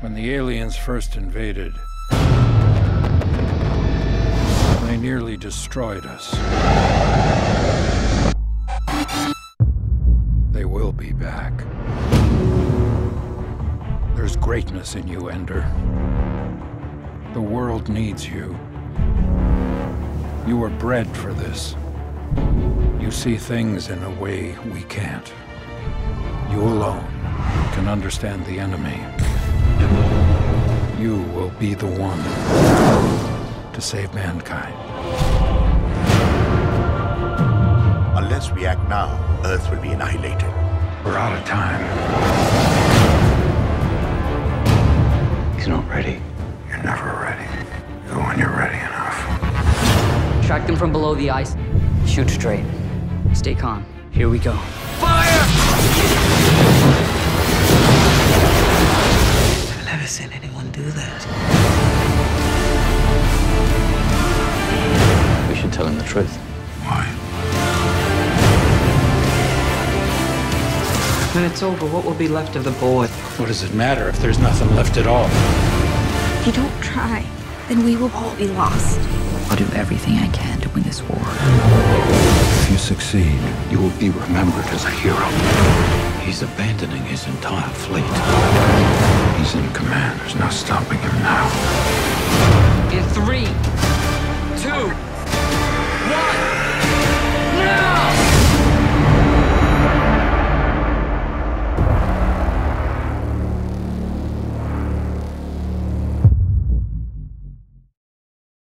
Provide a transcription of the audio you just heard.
When the aliens first invaded, they nearly destroyed us. They will be back. There's greatness in you, Ender. The world needs you. You were bred for this. You see things in a way we can't. You alone can understand the enemy. You will be the one to save mankind. Unless we act now, Earth will be annihilated. We're out of time. He's not ready. You're never ready. Go when you're ready enough. Track them from below the ice. Shoot straight. Stay calm. Here we go. I've that. We should tell him the truth. Why? When it's over, what will be left of the boy? What does it matter if there's nothing left at all? If you don't try, then we will all be lost. I'll do everything I can to win this war. If you succeed, you will be remembered as a hero. He's abandoning his entire fleet. He's in command. There's no stopping him now. In three,